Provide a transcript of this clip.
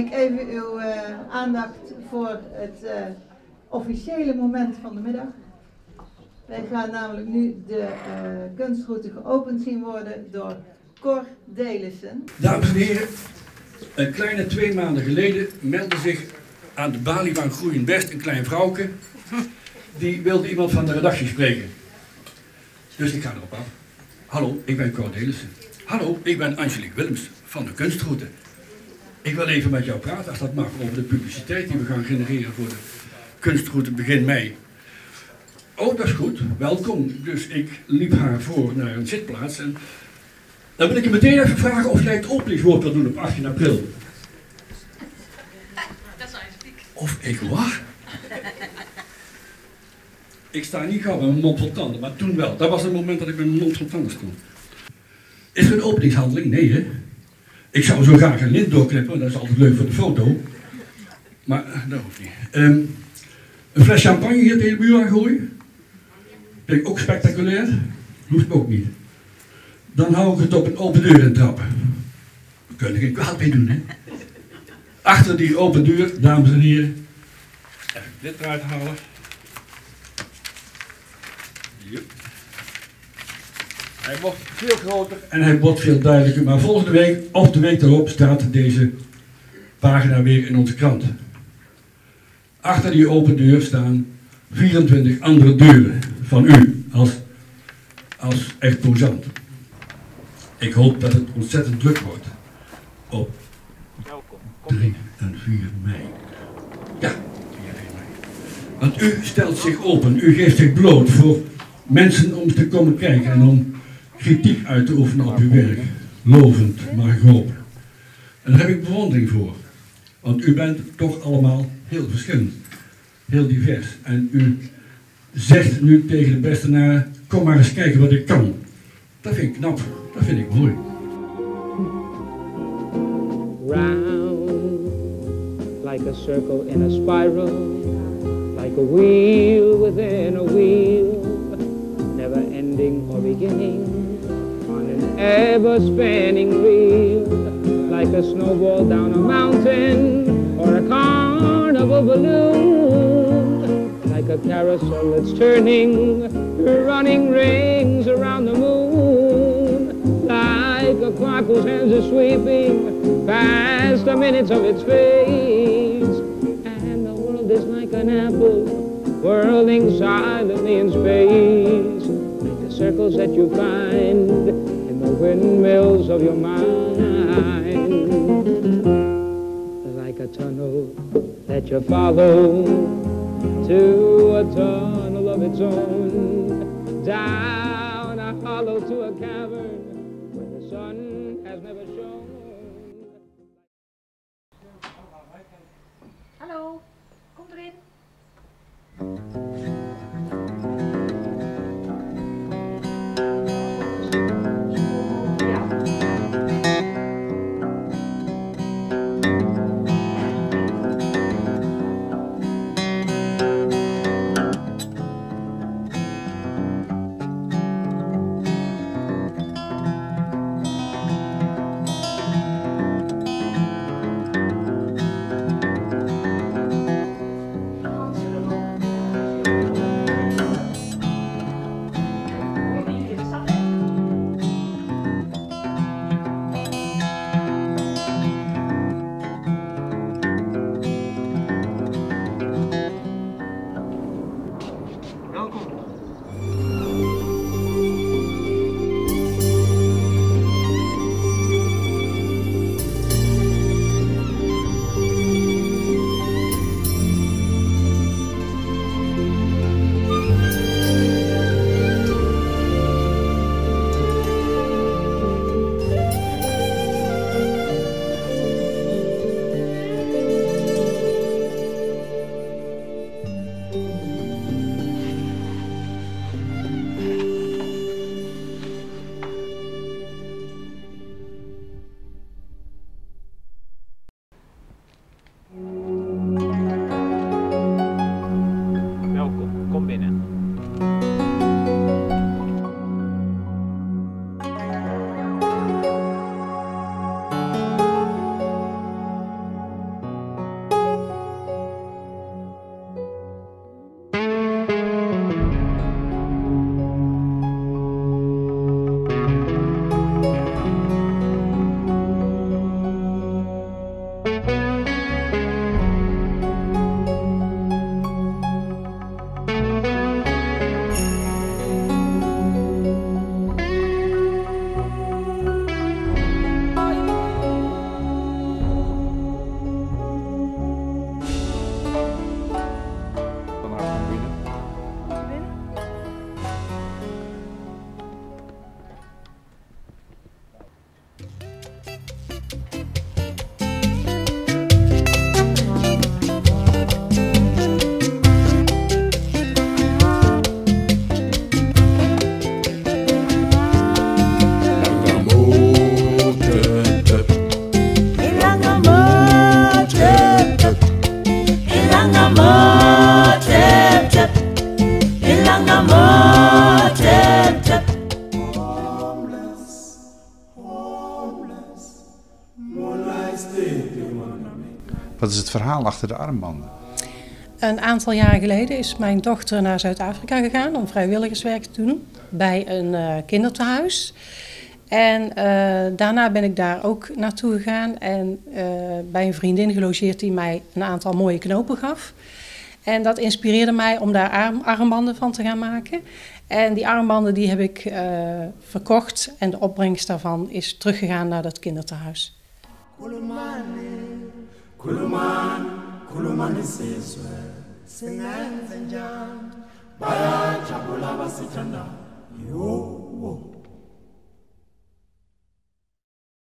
Ik even uw eh, aandacht voor het eh, officiële moment van de middag? Wij gaan namelijk nu de eh kunstroute geopend zien worden door Cor Delissen. Dames en heren, een kleine twee maanden geleden meldde zich aan de balie van Groeiend Best een klein vrouwke. Die wilde iemand van de redactie spreken. Dus ik ga erop af. Hallo, ik ben Cor Delissen. Hallo, ik ben Angelique Willems van de Kunstroute. Ik wil even met jou praten, als dat mag, over de publiciteit die we gaan genereren voor de Kunstroute begin mei. Oh, dat is goed, welkom. Dus ik liep haar voor naar een zitplaats en dan wil ik je meteen even vragen of jij het openingswoord wil doen op 18 april. Of ik wat? Ik sta niet gauw met mijn mond vol tanden, maar toen wel. Dat was het moment dat ik met mijn mond vol tanden stond. Is er een openingshandeling? Nee, hè? Ik zou zo graag een lint doorknippen, dat is altijd leuk voor de foto. Maar eh, dat hoeft niet. Ehm, een fles champagne hier tegen de muur aan gooien? Ik ook spectaculair. Hoeft ook niet. Dan hou ik het op een open deur in trappen. We kunnen geen kwaad mee doen, hè? Achter die open deur, dames en heren. Even dit eruit halen. Yep. Hij wordt veel groter en hij wordt veel duidelijker. Maar volgende week of de week daarop staat deze pagina weer in onze krant. Achter die open deur staan 24 andere deuren van u als, als exposant. Ik hoop dat het ontzettend druk wordt op 3 en 4 mei. Ja, 4 mei. Want u stelt zich open, u geeft zich bloot voor mensen om te komen kijken en om kritiek uit te oefenen op uw werk. Lovend, ik hopen. En daar heb ik bewondering voor. Want u bent toch allemaal heel verschillend, heel divers. En u zegt nu tegen de beste naar, kom maar eens kijken wat ik kan. Dat vind ik knap, dat vind ik mooi. round like a circle in a spiral, like a wheel within a wheel, never ending or beginning ever spinning reel, like a snowball down a mountain or a carnival balloon, like a carousel that's turning, running rings around the moon, like a clock whose hands are sweeping past the minutes of its face. And the world is like an apple whirling silently in space, like the circles that you find windmills of your mind, like a tunnel that you follow to a tunnel of its own, down a hollow to a cavern Wat is het verhaal achter de armbanden? Een aantal jaren geleden is mijn dochter naar Zuid-Afrika gegaan om vrijwilligerswerk te doen bij een uh, kinderthuis. En uh, daarna ben ik daar ook naartoe gegaan en uh, bij een vriendin gelogeerd die mij een aantal mooie knopen gaf. En dat inspireerde mij om daar arm, armbanden van te gaan maken. En die armbanden die heb ik uh, verkocht en de opbrengst daarvan is teruggegaan naar dat kinderthuis. khulumani khulumani sizwe singenze njani? Bayajabula abasithandayo